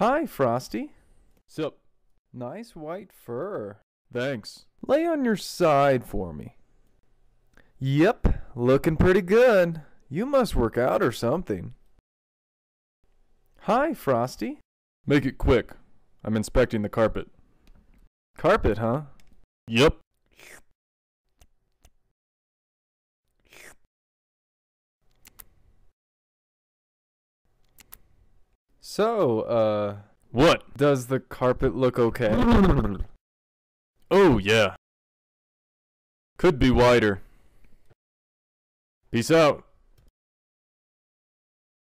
Hi, Frosty. Sup? Nice white fur. Thanks. Lay on your side for me. Yep, looking pretty good. You must work out or something. Hi, Frosty. Make it quick. I'm inspecting the carpet. Carpet, huh? Yep. So, uh, What? does the carpet look okay? Oh, yeah. Could be wider. Peace out.